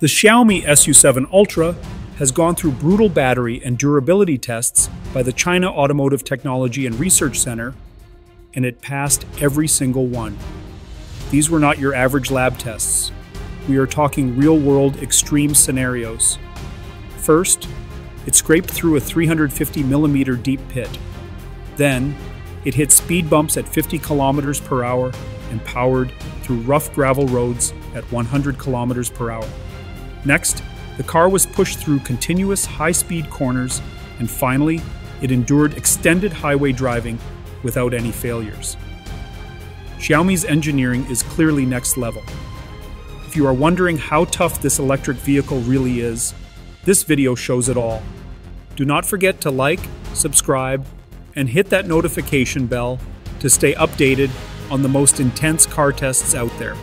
The Xiaomi SU7 Ultra has gone through brutal battery and durability tests by the China Automotive Technology and Research Center, and it passed every single one. These were not your average lab tests. We are talking real world extreme scenarios. First, it scraped through a 350 millimeter deep pit. Then, it hit speed bumps at 50 kilometers per hour and powered through rough gravel roads at 100 kilometers per hour. Next, the car was pushed through continuous high speed corners, and finally, it endured extended highway driving without any failures. Xiaomi's engineering is clearly next level. If you are wondering how tough this electric vehicle really is, this video shows it all. Do not forget to like, subscribe, and hit that notification bell to stay updated on the most intense car tests out there.